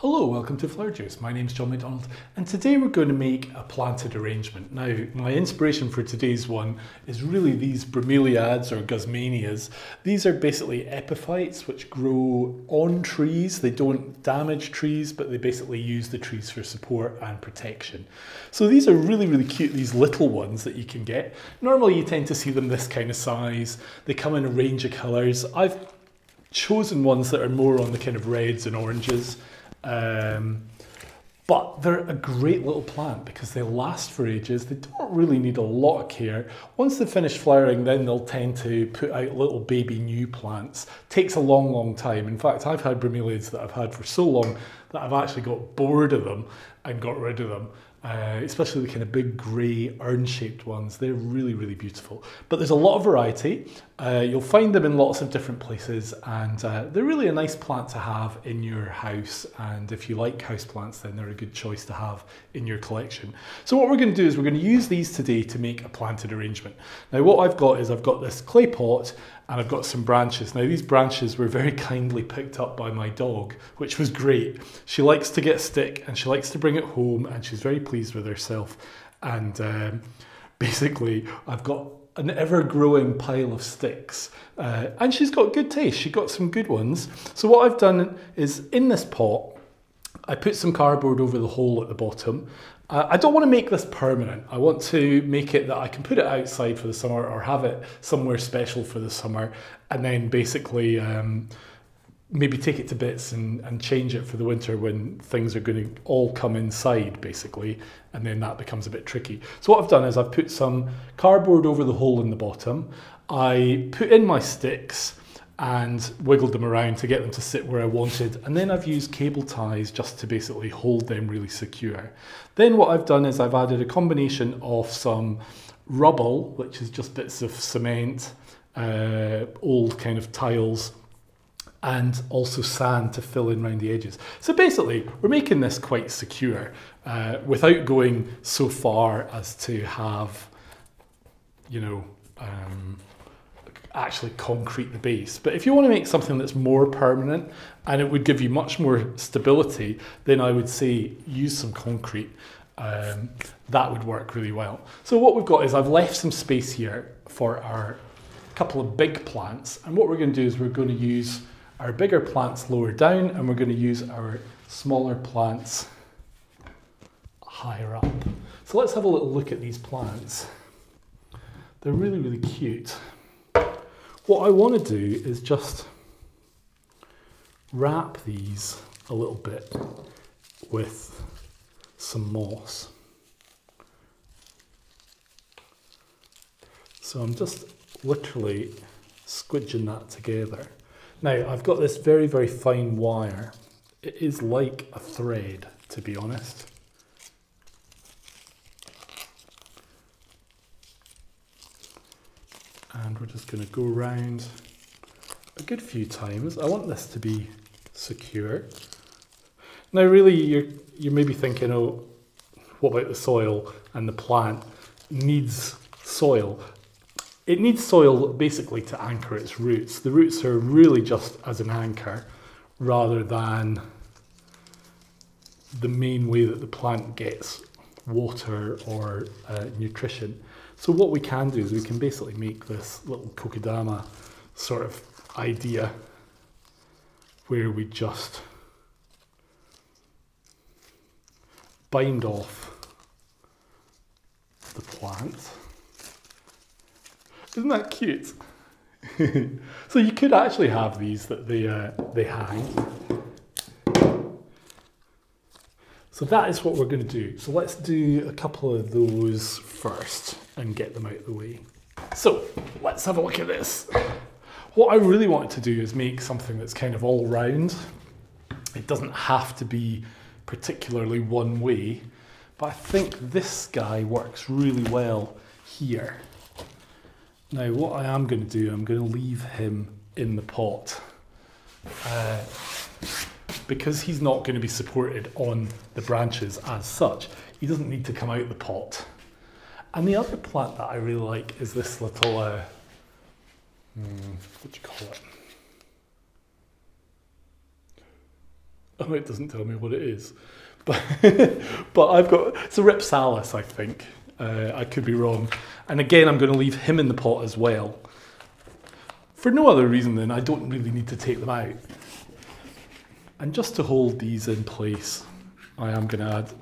Hello, welcome to Flower Joos. My name is John McDonald and today we're going to make a planted arrangement. Now, my inspiration for today's one is really these bromeliads or guzmanias. These are basically epiphytes which grow on trees. They don't damage trees, but they basically use the trees for support and protection. So these are really, really cute, these little ones that you can get. Normally you tend to see them this kind of size. They come in a range of colours. I've chosen ones that are more on the kind of reds and oranges. Um, but they're a great little plant because they last for ages. They don't really need a lot of care. Once they finish flowering, then they'll tend to put out little baby new plants. Takes a long, long time. In fact, I've had bromeliads that I've had for so long that I've actually got bored of them and got rid of them uh, especially the kind of big grey urn-shaped ones. They're really, really beautiful. But there's a lot of variety. Uh, you'll find them in lots of different places and uh, they're really a nice plant to have in your house. And if you like house plants, then they're a good choice to have in your collection. So what we're going to do is we're going to use these today to make a planted arrangement. Now what I've got is I've got this clay pot and I've got some branches. Now these branches were very kindly picked up by my dog, which was great. She likes to get a stick and she likes to bring it home and she's very pleased with herself. And um, basically I've got an ever-growing pile of sticks uh, and she's got good taste. She got some good ones. So what I've done is in this pot, I put some cardboard over the hole at the bottom I don't want to make this permanent. I want to make it that I can put it outside for the summer or have it somewhere special for the summer and then basically um, maybe take it to bits and, and change it for the winter when things are going to all come inside basically and then that becomes a bit tricky. So what I've done is I've put some cardboard over the hole in the bottom. I put in my sticks and wiggled them around to get them to sit where I wanted. And then I've used cable ties just to basically hold them really secure. Then what I've done is I've added a combination of some rubble, which is just bits of cement, uh, old kind of tiles, and also sand to fill in around the edges. So basically, we're making this quite secure uh, without going so far as to have, you know, um, actually concrete the base. But if you want to make something that's more permanent and it would give you much more stability, then I would say use some concrete. Um, that would work really well. So what we've got is I've left some space here for our couple of big plants. And what we're going to do is we're going to use our bigger plants lower down and we're going to use our smaller plants higher up. So let's have a little look at these plants. They're really, really cute. What I want to do is just wrap these a little bit with some moss. So I'm just literally squidging that together. Now I've got this very, very fine wire. It is like a thread, to be honest. And we're just going to go around a good few times. I want this to be secure. Now really you're, you may be thinking, oh, what about the soil and the plant needs soil. It needs soil basically to anchor its roots. The roots are really just as an anchor rather than the main way that the plant gets water or uh, nutrition. So what we can do is we can basically make this little kokedama sort of idea where we just bind off the plant. Isn't that cute? so you could actually have these that they, uh, they hang. So that is what we're going to do. So let's do a couple of those first and get them out of the way. So let's have a look at this. What I really want to do is make something that's kind of all round. It doesn't have to be particularly one way, but I think this guy works really well here. Now what I am going to do, I'm going to leave him in the pot. Uh, because he's not going to be supported on the branches as such, he doesn't need to come out the pot. And the other plant that I really like is this little, uh, hmm, what do you call it? Oh, it doesn't tell me what it is. But, but I've got, it's a Rhipsalis, I think. Uh, I could be wrong. And again, I'm going to leave him in the pot as well. For no other reason than I don't really need to take them out. And just to hold these in place, I am going to add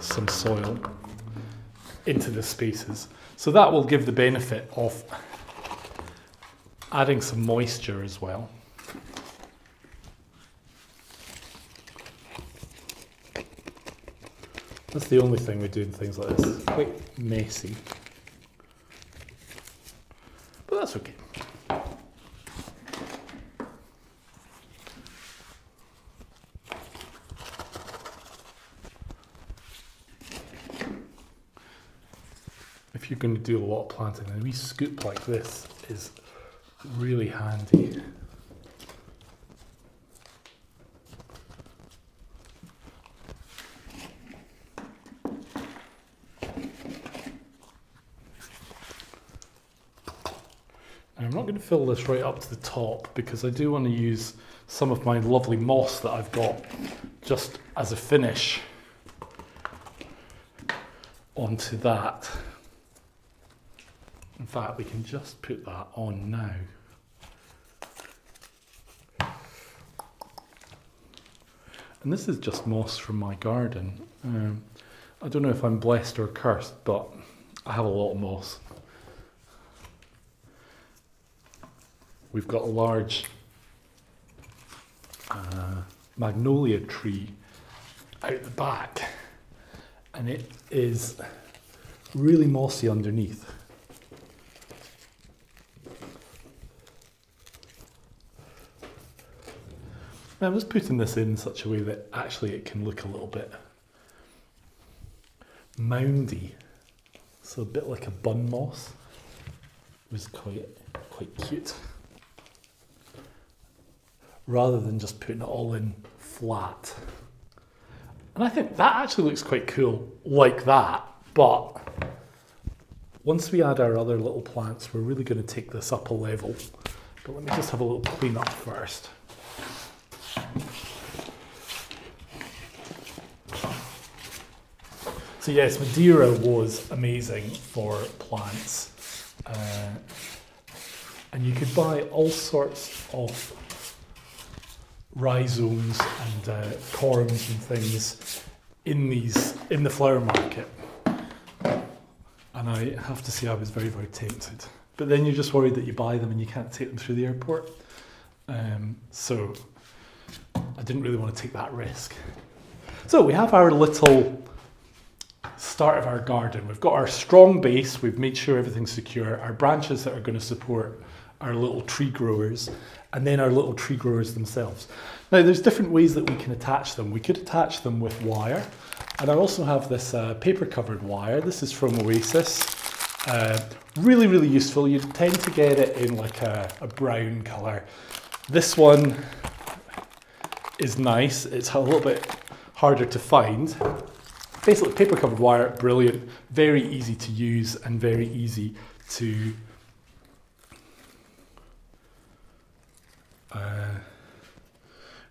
some soil into the spaces. So that will give the benefit of adding some moisture as well. That's the only thing we do in things like this. Quite messy. But that's okay. Going to do a lot of planting, a wee scoop like this is really handy. I'm not going to fill this right up to the top because I do want to use some of my lovely moss that I've got just as a finish onto that. Fact, we can just put that on now. And this is just moss from my garden. Um, I don't know if I'm blessed or cursed, but I have a lot of moss. We've got a large uh, magnolia tree out the back, and it is really mossy underneath. I'm just putting this in such a way that actually it can look a little bit moundy. So a bit like a bun moss. It was quite quite cute. Rather than just putting it all in flat. And I think that actually looks quite cool like that, but once we add our other little plants, we're really going to take this up a level. But let me just have a little clean up first. So yes, Madeira was amazing for plants. Uh, and you could buy all sorts of rhizomes and uh, corms and things in these in the flower market. And I have to say I was very, very tempted. But then you're just worried that you buy them and you can't take them through the airport. Um, so I didn't really want to take that risk. So we have our little start of our garden. We've got our strong base, we've made sure everything's secure, our branches that are going to support our little tree growers, and then our little tree growers themselves. Now there's different ways that we can attach them. We could attach them with wire, and I also have this uh, paper covered wire. This is from Oasis. Uh, really, really useful. You tend to get it in like a, a brown colour. This one is nice. It's a little bit harder to find basically paper covered wire, brilliant, very easy to use and very easy to uh,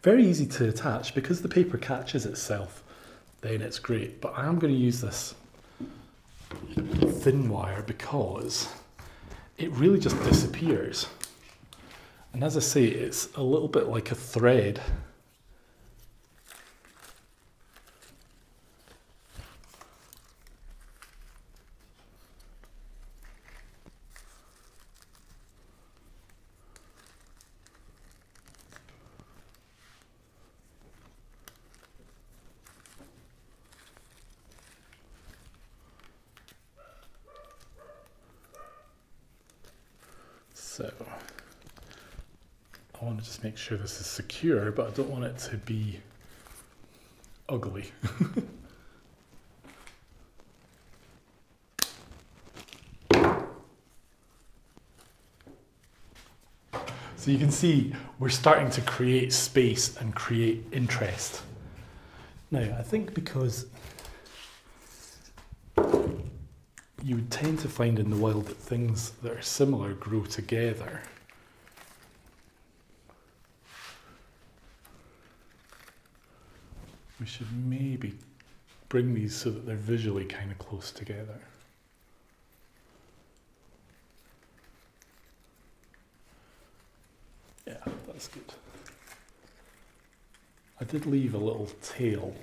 very easy to attach. Because the paper catches itself then it's great. But I am going to use this thin wire because it really just disappears. And as I say it's a little bit like a thread So I want to just make sure this is secure, but I don't want it to be ugly. So you can see we're starting to create space and create interest. Now, I think because you would tend to find in the wild that things that are similar grow together. we should maybe bring these so that they're visually kind of close together. Yeah, that's good. I did leave a little tail.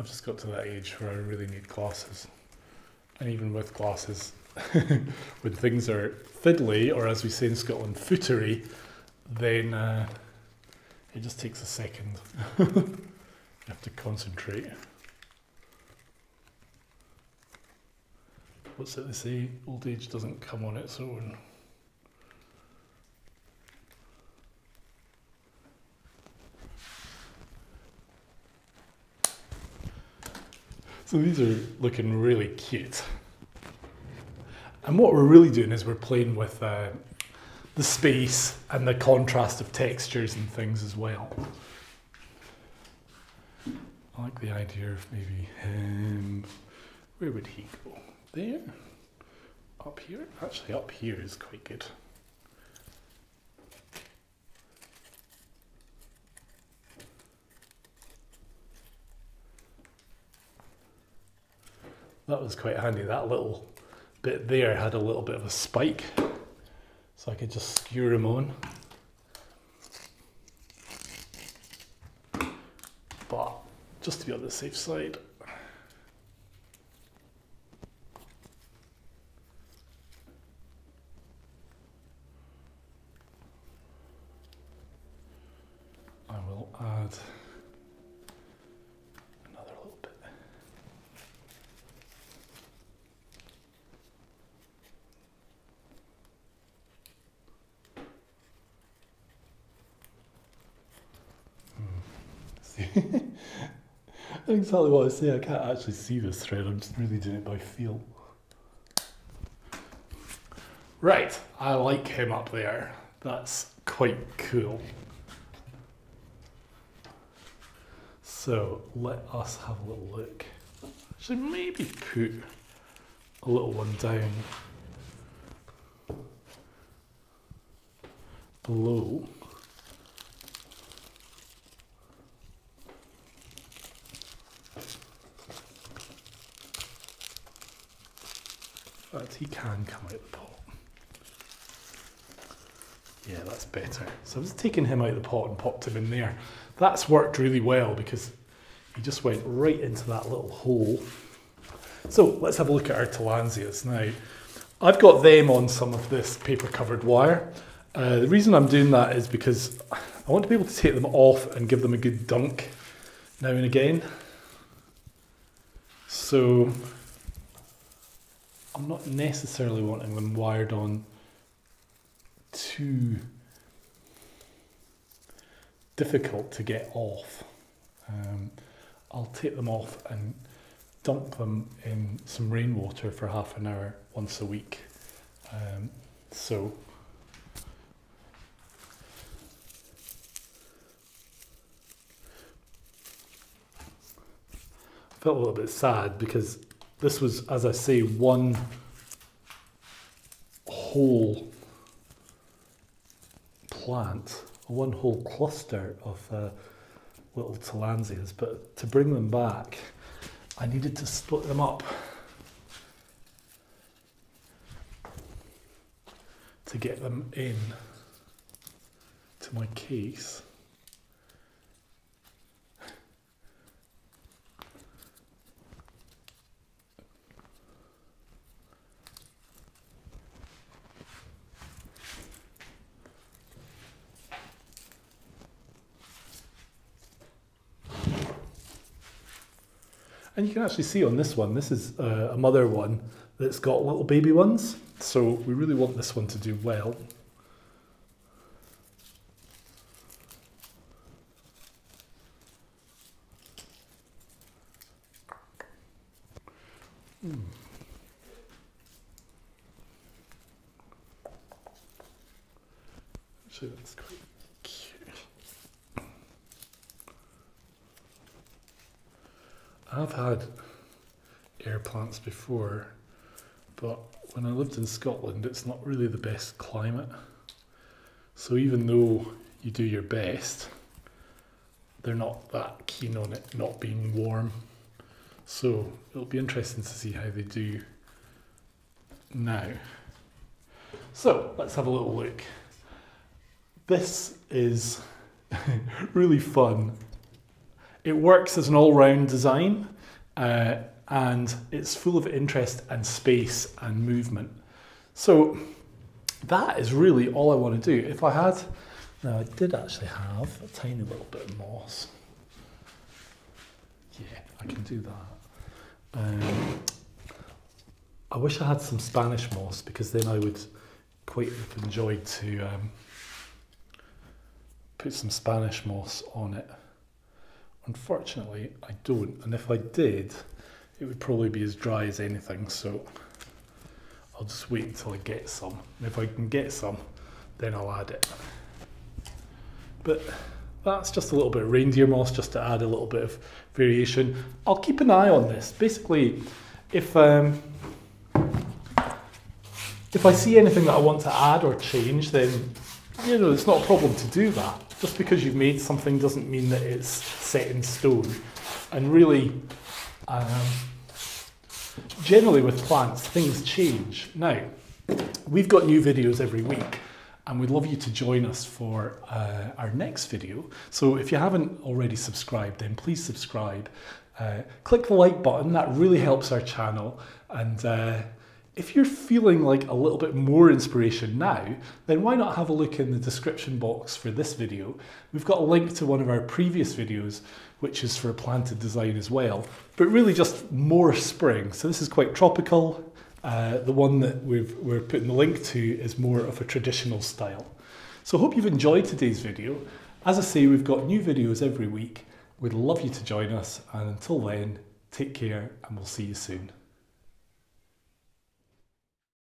I've just got to that age where I really need glasses. And even with glasses, when things are fiddly, or as we say in Scotland, footery, then uh, it just takes a second. you have to concentrate. What's it they say? Old age doesn't come on its own. So these are looking really cute. And what we're really doing is we're playing with uh, the space and the contrast of textures and things as well. I like the idea of maybe him. Where would he go? There? Up here? Actually, up here is quite good. That was quite handy. That little bit there had a little bit of a spike. So I could just skewer them on. But just to be on the safe side, I will add another little bit. See? Exactly what I say. I can't actually see this thread. I'm just really doing it by feel. Right, I like him up there. That's quite cool. So let us have a little look. Should maybe put a little one down below. But he can come out the pot. Yeah, that's better. So I was taking him out of the pot and popped him in there. That's worked really well because he just went right into that little hole. So let's have a look at our Tillandsias now. I've got them on some of this paper covered wire. Uh, the reason I'm doing that is because I want to be able to take them off and give them a good dunk now and again. So I'm not necessarily wanting them wired on too difficult to get off. Um, I'll take them off and dump them in some rainwater for half an hour once a week. Um, so I felt a little bit sad because this was, as I say, one whole plant, one whole cluster of uh, little Tillandsias, but to bring them back, I needed to split them up to get them in to my case. And you can actually see on this one, this is uh, a mother one that's got little baby ones. So we really want this one to do well. Mm. Actually, that's quite I've had air plants before, but when I lived in Scotland, it's not really the best climate. So even though you do your best, they're not that keen on it not being warm. So it'll be interesting to see how they do now. So let's have a little look. This is really fun. It works as an all-round design uh, and it's full of interest and space and movement. So that is really all I want to do. If I had, now I did actually have a tiny little bit of moss. Yeah, I can do that. Um, I wish I had some Spanish moss because then I would quite have enjoyed to um, put some Spanish moss on it. Unfortunately, I don't, and if I did, it would probably be as dry as anything, so I'll just wait until I get some. And if I can get some, then I'll add it. But that's just a little bit of reindeer moss just to add a little bit of variation. I'll keep an eye on this. Basically, if um, if I see anything that I want to add or change, then you know it's not a problem to do that. Just because you've made something doesn't mean that it's set in stone. And really, um, generally with plants, things change. Now, we've got new videos every week and we'd love you to join us for uh, our next video. So if you haven't already subscribed, then please subscribe. Uh, click the like button, that really helps our channel. And uh, if you're feeling like a little bit more inspiration now, then why not have a look in the description box for this video. We've got a link to one of our previous videos, which is for a planted design as well, but really just more spring. So this is quite tropical. Uh, the one that we've, we're putting the link to is more of a traditional style. So I hope you've enjoyed today's video. As I say, we've got new videos every week. We'd love you to join us. And until then, take care and we'll see you soon.